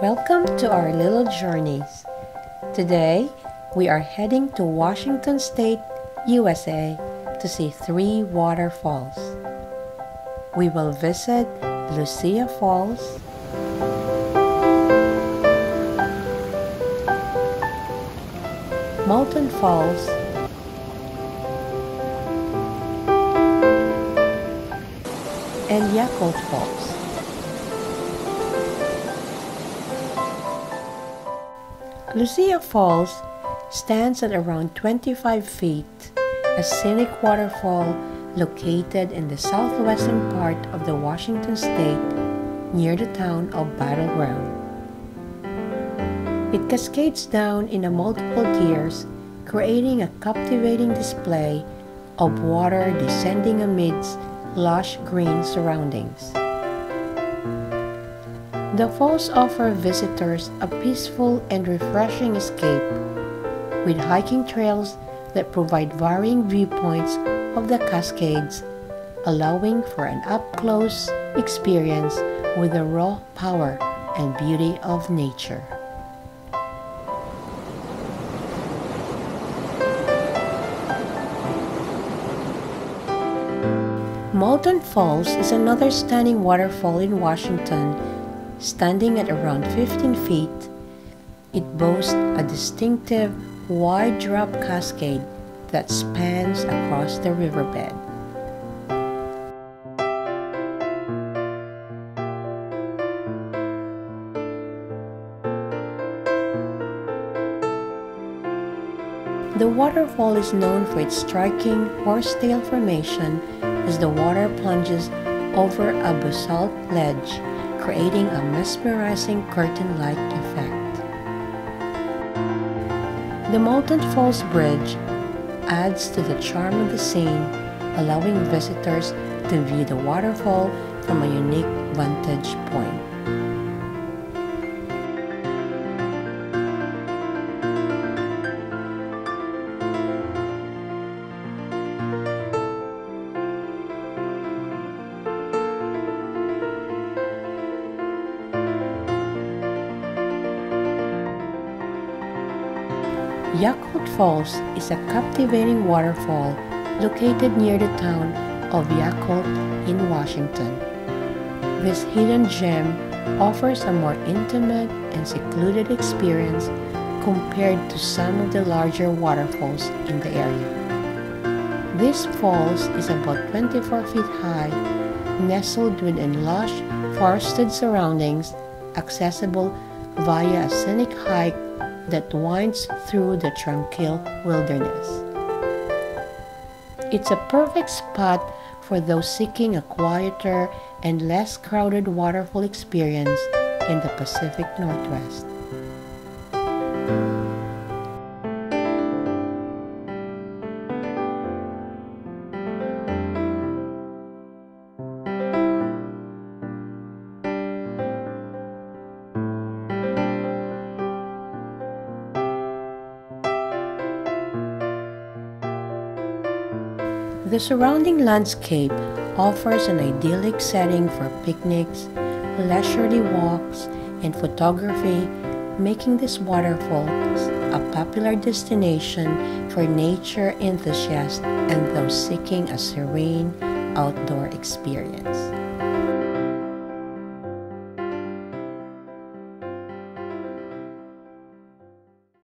Welcome to our little journeys. Today, we are heading to Washington State, USA to see three waterfalls. We will visit Lucia Falls, Moulton Falls, and Yacolt Falls. Lucia Falls stands at around 25 feet, a scenic waterfall located in the southwestern part of the Washington state near the town of Battle Ground. It cascades down in multiple tiers, creating a captivating display of water descending amidst lush green surroundings. The falls offer visitors a peaceful and refreshing escape with hiking trails that provide varying viewpoints of the Cascades, allowing for an up-close experience with the raw power and beauty of nature. Moulton Falls is another stunning waterfall in Washington. Standing at around 15 feet, it boasts a distinctive wide drop cascade that spans across the riverbed. The waterfall is known for its striking horsetail formation as the water plunges over a basalt ledge, creating a mesmerizing curtain-like effect. The Moulton Falls Bridge adds to the charm of the scene, allowing visitors to view the waterfall from a unique vantage point. Yacolt Falls is a captivating waterfall located near the town of Yacolt in Washington. This hidden gem offers a more intimate and secluded experience compared to some of the larger waterfalls in the area. This falls is about 24 feet high, nestled within lush, forested surroundings, accessible via a scenic hike that winds through the tranquil wilderness. It's a perfect spot for those seeking a quieter and less crowded waterfall experience in the Pacific Northwest. The surrounding landscape offers an idyllic setting for picnics, leisurely walks, and photography, making this waterfall a popular destination for nature enthusiasts and those seeking a serene outdoor experience.